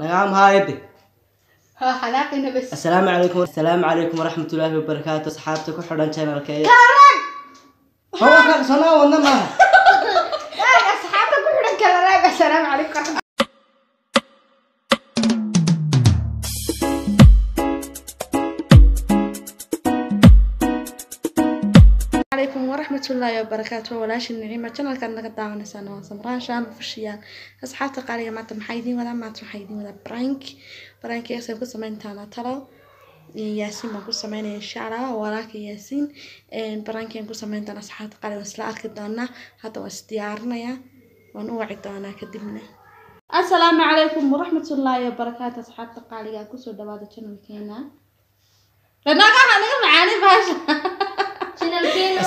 نعم هايدي ها حلاقنا بس. السلام عليكم. السلام عليكم ورحمة الله وبركاته. أصحابتك وحران channel كي هو كان صنع وأنا ما؟ اي اصحابك كلهم كلا رايق السلام عليكم ورحمة waraxmatullaahi wabarakaatu walaashi niciima janalkaad naga daawanaysaan waa samraan shaama fashiyaan asxaabta qaaliga maanta maxaa idiin wadaa? Maanta waxaa idiin wadaa brank brankiasaan ku samayn doonaa yaasiin baan ku sameynaya insha allah yaasiin brankian ku sameyn doonaa asxaabta qaaliga waan isla arki doonaa. Hadda waan isdiyaarinayaa waan u waci doonaa kadibna. Assalaamu calaykum waraxmatullaahi wabarakaatu asxaabta qaaliga ku soo dhawaada janalkeena nagaa naga macaani baa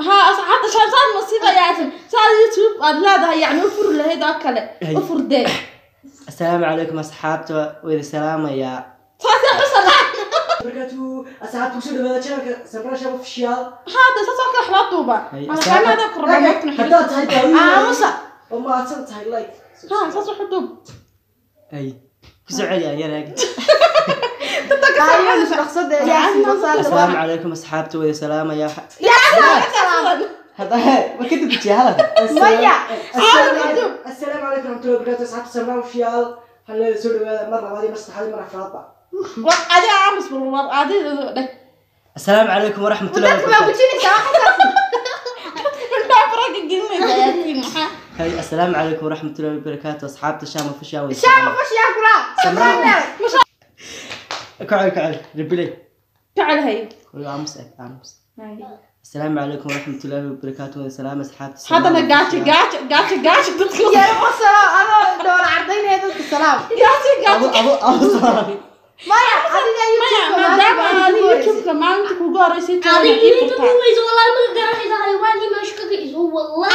ها حتى شان صار مصيبة أه. يا يعني، عتم صار يوتيوب أدلا ده يعني أفر له هيدا كله أفر ده السلام عليكم أصحابته وإذا سلام يا صار يا حسن بركاتو أصحاب توصل لهذا الشيء سبرا شباب في الشيال هذا صار صار كل حلا طوبة أنا كان هذا كربان آه مصا وما أصبت هاي لايك ها صار صار حدوب أي زعل يا يا راجل تتكلم عن شخص ده يا عم السلام عليكم أصحابته وإذا سلام يا يا عم سلام هذا ما كنت بتجي هلا ميا السلام السلام عليكم. ورحمة الله وبركاته. أصحاب السمراء وفيال هلا سوري مرة هذه مسح هذه مرة فاضة adiga aamus war adiga dheh السلام عليكم ورحمة الله ما وبركاته. gelinaysa yaasiin maxaa هاي السلام عليكم ورحمة الله وبركاته. أصحاب الشام وفيال شام فش يا كلام سمراء كعل كعل. ربلي jecel hay أمس أمس السلام عليكم ورحمة الله وبركاته. وسلام أصحاب haddana gaajo gaajo gaajo gaajo dadka يا رب السلام. أنا دور عرضين هذا السلام. أبو gaajo أبو أبو صار مايا هذه maya يوتيوب maadaama aad youtubeka maalinta kugu horeysay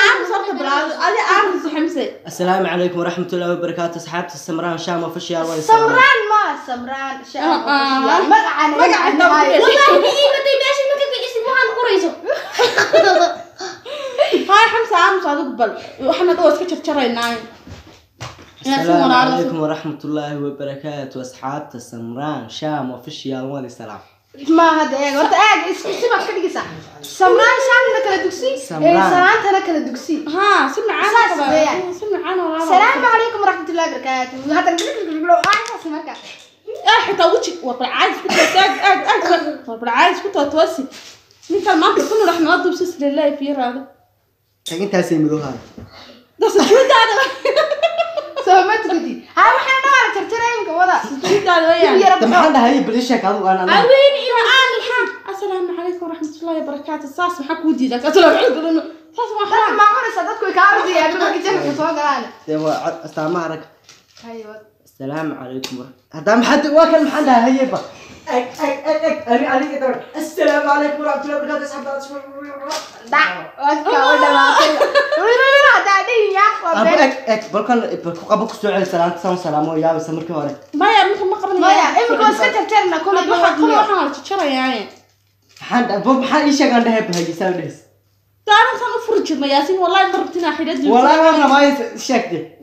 aamus horta balaado adi aamus xamse السلام عليكم ورحمة الله وبركاته. أصحاب السمراء شام وفيال وسلام سمران ما سمران. شام آه. مقعنا magaca مقعنا haay xamse aamus adigu bal waxaana dhow iska jarjaraynaayo السلام عليكم ورحمة الله وبركاته أصحاب السمراء شام وفيال وسلام ما هذا يا قلت إيه اسمع كل قصة سمران شام كلا دكسي سمران. سمران ترى كلا qaba. weeyaan. si macaan oo laaba. السلام عليكم ورحمة الله وبركاته هذا اسمك ah xitaa weji war bal caadis ku toos aag aag aag war caadis ku too toosi ninkaan maanta ku nurax nala dubsis lillahi fiiraado أنت هسي مدوها dasa juudaada سو ما تقولي ها وحنا نوع ترترى يمكن وضع juudaada weeyaan يا رب طب محل هاي بليشك هذا أنا أنا aween ila aan maxaa asalaamu calaykum waraxmatullaahi wabarakaatu saas maxaa kuu diidaa asalaamu calaykum saas waa dadka xaraam ma cunaysa dadku way kaa ardayaan marka janka soo galaan هو استعمار رك أيوه السلام عليكم. ورحمة هذا محد واكل محل هاي با أك أك أك أك أنا عليك دور السلام عليكم ورحمة الله وبركاته. أصحاب ما يا خبر أك أك بلكن بلكن قبل كسوع السلام تسام سلام ويا بس مركب ولا maya minka ma qabanaya maya imika iska jarjarna kulay Hadda waxaa kule waxaan jarjarayaaye حد أبو محل إيش عند هاي بهاي سالس daarantan u furi jirma yaasiin wallahi ma rabtinaa xidhadi والله أنا ما يشك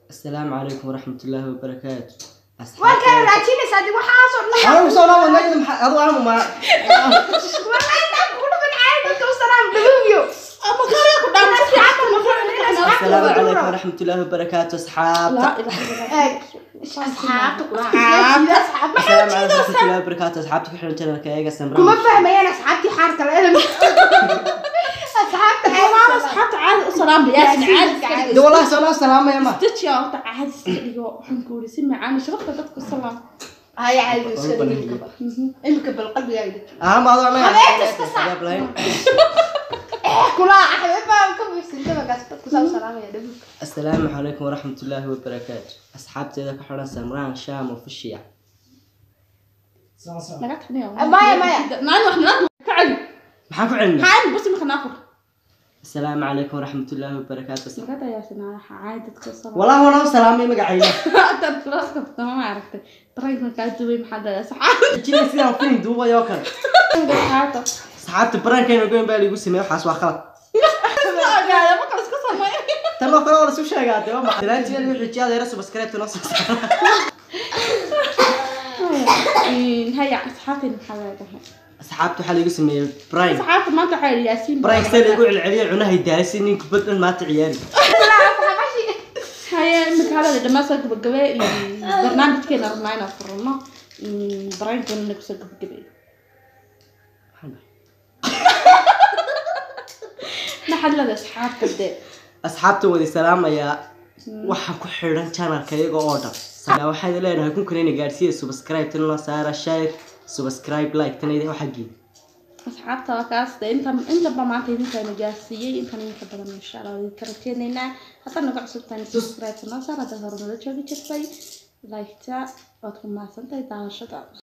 السلام عليكم ورحمة الله وبركاته. السلام عليكم ورحمة الله وبركاته أصحاب. أصحاب. أصحاب. الله وبركاته أصحاب. في حرمتنا ما فهمي أنا أصحابتي حارة العلم. أصحابتي. أصحابتي عاد السلام بياسر عاد. والله صلاة سلامة يا ما تجي أو تعهد استعيا حنقول سمع عن شرطة تدق السلام هاي عادي سلمي المكب القلب يا عيد أها ما هذا ما يعني حبيت استسعى كلا أحبب أمكب يسلم بقاس تدق السلام يا دبك السلام عليكم ورحمة الله وبركاته أصحابتي إذا كحرنا سمران شام وفي الشيعة صح صح ما قاعد تحبني يا مايا مايا ما نروح نروح كعب محافظ علمي حان بس مخنا آخر السلام عليكم ورحمة الله وبركاته dayaasana caadi dadka salaam. والله وأنا سلامي مقعينا Hadda kula qabta ma aragtay. Dareenka ka duway maxaa dhayaa saxaab. جينا سيدا فين دوبا يوكل Saxaabta. صحابتي بران كانوا يقولون بالي يقول سمي وحاس sameey. تنو كلا ولا سو شيغا دي ما دلانتي اللي وحي جاده يرسو بسكريت نص إن هيا أصحابي محلاتها. أصحابتي حال يقول سمي براين أصحابي ما تحيل ياسين. براين سيل يقول العيال عناه يدارسي إنك بدل ما تعيالي هيا إنك هذا لما سوق بالجبال برنامج كنا رمينا فرنا براين كنا نكسر بالجبال. ما حد له أصحاب كده. أصحابتي ودي سلام يا. waxaan ku xidhan channelka iyaga oo dhan sagaa waxaad leenahay kun kanina gaarsiiya subscribe tan la saara share. Like tan idin xaqii أصحابتا وكاس ده أنت أنت بما تيجي كان جاسية أنت نيجي بدنا إن شاء الله كرتيننا حتى نقعد سبتين سبسكرايب النص هذا ده شو بيجي لايك تا وتكون مع سنتي دعشة